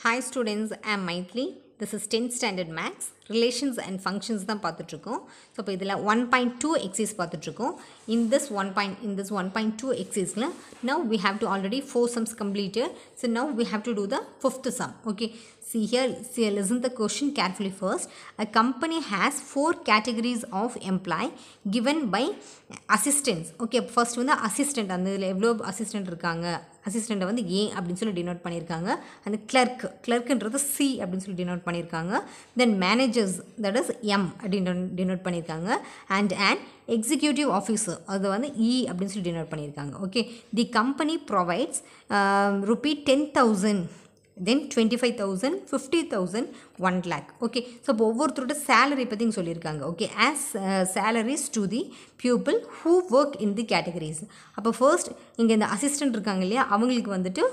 Hi students am Maithili this is tenth standard maths relations and functions தான் பார்த்துட்ருக்கோம் so இப்போ இதில் one point two exercise பார்த்துட்ருக்கோம் in this one point in this one point two எக்ஸைஸில் now we have to already four sums completed so now we have to do the fifth sum okay see here see see listen the question carefully first a company has four categories of employee given by assistants okay first வந்து assistant அந்த இதில் எவ்வளோ assistant இருக்காங்க அசிஸ்டண்ட்டை வந்து ஏ அப்படின்னு சொல்லி denote பண்ணியிருக்காங்க. அந்த கிளர்க் கிளர்க்குன்றது சி அப்படின்னு சொல்லி டினோட் பண்ணியிருக்காங்க. Then managers that is M அப்படின்னு டினோட் பண்ணியிருக்காங்க. அண்ட் அண்ட் எக்ஸிக்யூட்டிவ் ஆஃபீஸர் அது வந்து இ அப்படின்னு சொல்லி டினோட் பண்ணியிருக்காங்க. Okay the company provides rupee ten thousand then twenty five thousand fifty thousand one lakh okay so இப்போ ஒவ்வொருத்தரோட சேலரி பற்றி சொல்லியிருக்காங்க. Okay as salaries to the people who work in the categories அப்போ first இங்கே இந்த assistant இருக்காங்க இல்லையா? அவங்களுக்கு வந்துட்டு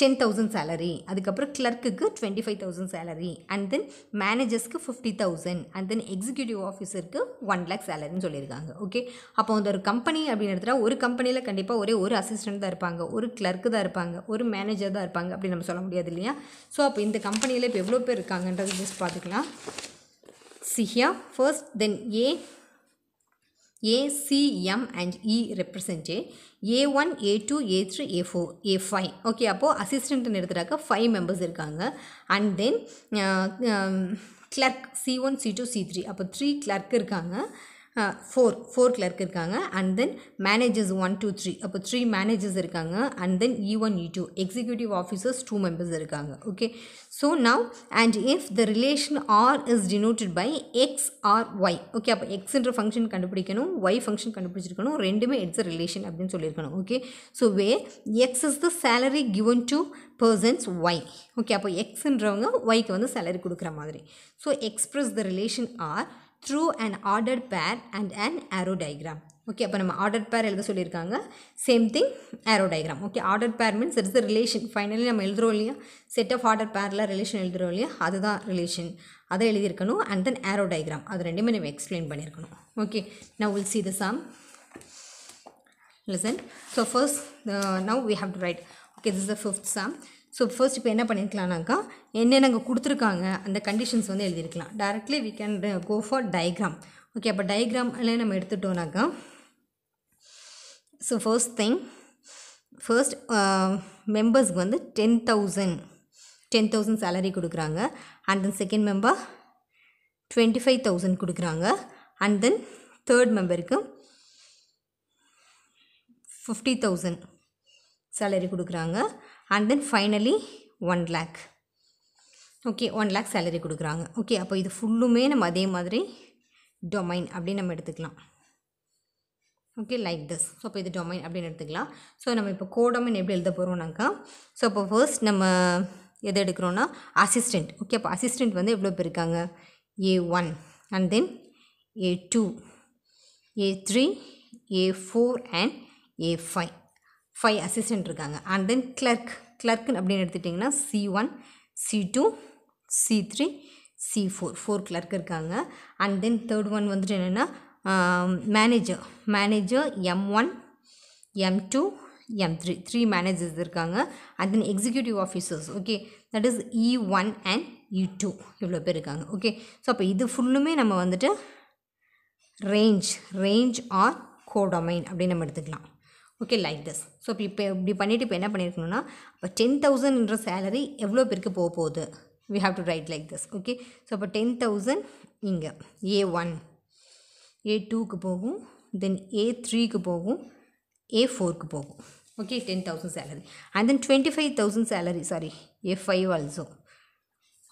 டென் தௌசண்ட் சேலரி அதுக்கப்புறம் கிளர்க்குக்கு twenty five thousand salary and then மேனேஜர்ஸ்க்கு fifty thousand and then executive ஆஃபீஸருக்கு one lakh சேலரின்னு சொல்லியிருக்காங்க. ஓகே அப்போ அந்த ஒரு கம்பெனி அப்படின்னு எடுத்துகிட்டா ஒரு கம்பெனியில் கண்டிப்பாக ஒரே ஒரு அசிஸ்டன்ட் தான் இருப்பாங்க ஒரு கிளர்க்கு தான் இருப்பாங்க ஒரு மேனேஜர் தான் இருப்பாங்க அப்படின்னு நம்ம சொல்ல முடியாது இல்லையா? ஸோ அப்போ இந்த கம்பெனியில் இப்போ எவ்வளோ பேர் இருக்காங்கன்றது ஜஸ்ட் பார்த்துக்கலாம். சிஹியா first then A A, C, M and E represented A1, A2, A3, A4, A5 okay அப்போது அசிஸ்டண்ட்னு எடுத்துட்டாக்க ஃபைவ் மெம்பர்ஸ் இருக்காங்க. And then clerk C one C two C three அப்போ த்ரீ கிளர்க் இருக்காங்க. ஃபோர் ஃபோர் கிளர்க் இருக்காங்க and then managers one two three அப்போ three managers இருக்காங்க. And then E one E two executive officers two members இருக்காங்க. Okay so now and if the relation R is denoted by X R Y okay அப்போ எக்ஸ்ன்ற function கண்டுபிடிக்கணும் Y function கண்டுபிடிச்சிருக்கணும். ரெண்டுமே it's a relation அப்படின்னு சொல்லியிருக்கணும். Okay so we X is the salary given to persons Y okay அப்போ எக்ஸ்ன்றவங்க ஒய்க்கு வந்து சேலரி கொடுக்குற மாதிரி. So express the relation R through an order pair and an arrow diagram okay அப்போ நம்ம ஆர்டர் பேர் எழுத சொல்லியிருக்காங்க. Same thing arrow diagram okay order pair means it's the relation finally நம்ம எழுதுறோம் இல்லையா? செட் ஆஃப் ஆர்டர் பேரில் relation எழுதுறோம் இல்லையா? அதுதான் ரிலேஷன் அதை எழுதியிருக்கணும் அண்ட் தென் ஆரோ டயக்ராம் அது ரெண்டுமே நம்ம எக்ஸ்பிளைன் பண்ணியிருக்கணும். ஓகே நான் will see the sum listen. So first uh, now we have to write. Okay this is the fifth sum. So first இப்போ என்ன பண்ணியிருக்கலாம்னாக்கா என்னென்ன அங்கே கொடுத்துருக்காங்க அந்த கண்டிஷன்ஸ் வந்து எழுதியிருக்கலாம் directly we can go for diagram okay அப்போ டயக்ராம்ல நம்ம எடுத்துட்டோம்னாக்கா ஸோ ஃபர்ஸ்ட் திங் ஃபர்ஸ்ட் மெம்பர்ஸ்க்கு வந்து ten thousand ten thousand salary கொடுக்குறாங்க. And then second member twenty five thousand கொடுக்குறாங்க அண்ட் தென் தேர்ட் மெம்பருக்கு ஃபிஃப்டி தௌசண்ட் சேலரி கொடுக்குறாங்க. And then finally one lakh okay one lakh salary கொடுக்குறாங்க. Okay அப்போ இது ஃபுல்லுமே நம்ம அதே மாதிரி டொமைன் அப்படின்னு நம்ம எடுத்துக்கலாம். ஓகே லைக் திஸ் ஸோ அப்போ இது டொமைன் அப்படின்னு எடுத்துக்கலாம். ஸோ நம்ம இப்போ கோடொமைன் எப்படி எழுத போகிறோம்னாக்கா ஸோ அப்போ ஃபர்ஸ்ட் நம்ம எது எடுக்கிறோன்னா அசிஸ்டண்ட் ஓகே அப்போ அசிஸ்டண்ட் வந்து எவ்வளோ பேர் இருக்காங்க? A one and then A two A three A four and A five five assistant இருக்காங்க. அண்ட் தென் கிளர்க் கிளர்க்குன்னு அப்படின்னு எடுத்துட்டிங்கன்னா C one C two C three C four four clerk இருக்காங்க. அண்ட் தென் தேர்ட் ஒன் வந்துட்டு என்னென்னா manager manager M one M two M three three managers இருக்காங்க. And then executive officers okay that is E one and E two இவ்வளோ பேர் இருக்காங்க. Okay so அப்போ இது ஃபுல்லுமே நம்ம வந்துட்டு ரேஞ்ச் ரேஞ்ச் ஆர் கோடொமைன் அப்படின்னு நம்ம எடுத்துக்கலாம். ஓகே லைக் திஸ் ஸோ இப்போ இப்போ இப்படி பண்ணிவிட்டு இப்போ என்ன பண்ணியிருக்கணும்னா இப்போ டென் தௌசண்ட்ன்ற சேலரி எவ்வளோ பேருக்கு போக போகுது? We have to write like this okay so அப்போ டென் தௌசண்ட் இங்கே ஏ ஒன் ஏ டூக்கு போகும் தென் ஏ த்ரீக்கு போகும் ஏ ஃபோருக்கு போகும் okay ten thousand salary and then twenty five thousand salary sorry A five also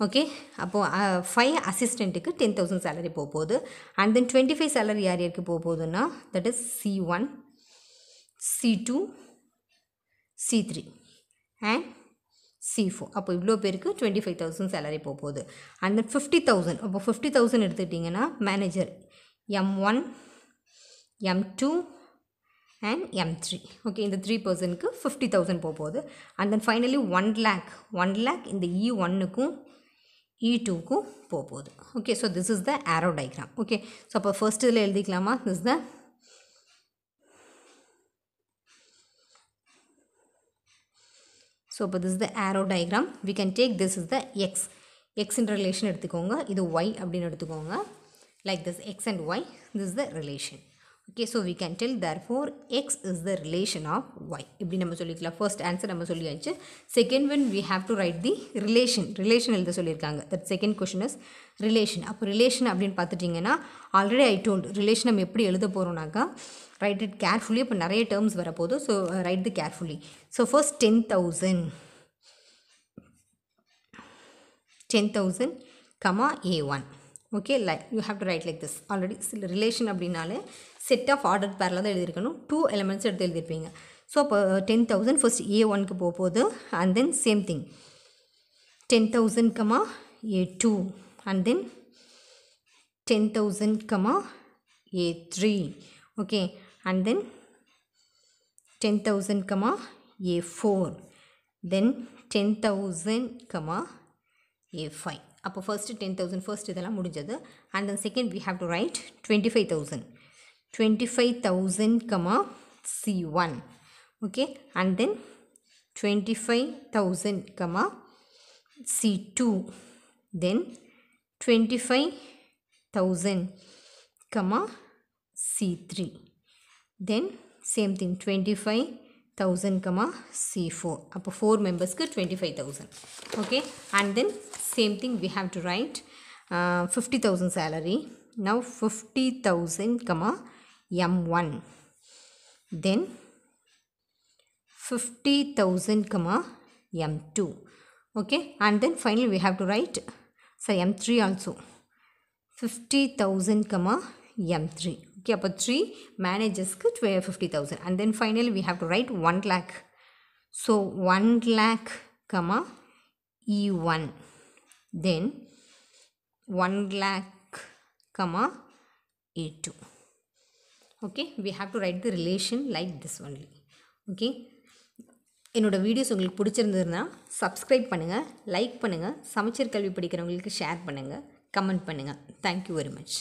okay அப்போது ஃபைவ் அசிஸ்டண்ட்டுக்கு டென் தௌசண்ட் சேலரி போக போகுது. And then twenty five salary யார் யாருக்கு போக போகுதுன்னா that is C one C two C three and C four அப்போ இவ்வளோ பேருக்கு டுவெண்ட்டி ஃபைவ் தௌசண்ட் சேலரி போக போகுது. அண்ட் தென் ஃபிஃப்டி தௌசண்ட் அப்போ ஃபிஃப்டி தௌசண்ட் எடுத்துக்கிட்டிங்கன்னா manager M one M two and M three okay இந்த த்ரீ பர்சனுக்கு fifty thousand போக போகுது. And then finally one lakh one lakh இந்த இ ஒன்னுக்கும் இ டூக்கும் போக போகுது. Okay so this is the arrow diagram okay so அப்போ ஃபர்ஸ்ட் இதில் எழுதிக்கலாமா? திஸ் த ஸோ இப்போ this the arrow diagram we can take this is the X எக்ஸ்ன்ற relation எடுத்துக்கோங்க. இது ஒய் அப்படின்னு எடுத்துக்கோங்க. Like this X and Y this is the relation okay so we can tell therefore X is the relation of Y இப்படி நம்ம சொல்லிக்கலாம். First answer நம்ம சொல்லியாச்சு. Second one we have to write the relation relation எழுத சொல்லியிருக்காங்க. That second question is relation அப்போ relation அப்படின்னு பார்த்துட்டிங்கன்னா ஆல்ரெடி ஐ டோல்ட் ரிலேஷன் நம்ம எப்படி எழுத போகிறோம்னாக்கா ரைட் இட் கேர்ஃபுல்லி இப்போ நிறைய டேர்ம்ஸ் வரப்போகுது. So write the carefully so first ten thousand ten thousand comma A one okay like you have to write like this already சில relation அப்படின்னாலே set of order பேரில் தான் எழுதியிருக்கணும். டூ எலிமெண்ட்ஸ் எடுத்து எழுதியிருப்பீங்க. ஸோ அப்போ டென் தௌசண்ட் ஃபர்ஸ்ட் ஏ ஒனுக்கு போக போகுது and then same thing ten thousand comma A two and then ten thousand comma A three okay and then ten thousand comma A four then ten thousand comma A five அப்போ first ten thousand first இதெல்லாம் முடிஞ்சது. And then second we have to write twenty five thousand twenty five thousand comma C one okay and then twenty five thousand comma C two then twenty five thousand comma C three then same thing twenty five thousand comma C four அப்போ four மெம்பர்ஸ்க்கு twenty five thousand okay and then same thing we have to write fifty thousand salary now fifty thousand comma M one then fifty thousand comma M two okay and then final we have to write sir M three also fifty thousand comma M three okay அப்போ three மேனேஜர்ஸ்க்கு டுவெ fifty thousand and then final we have to write one lakh so one lakh comma E one then one lakh comma E two okay have to to write the relation like this only okay என்னோடய videos உங்களுக்கு பிடிச்சிருந்ததுன்னா subscribe பண்ணுங்கள் like பண்ணுங்கள் சமைச்சர் கல்வி படிக்கிறவங்களுக்கு share பண்ணுங்கள் comment பண்ணுங்கள் thank you very much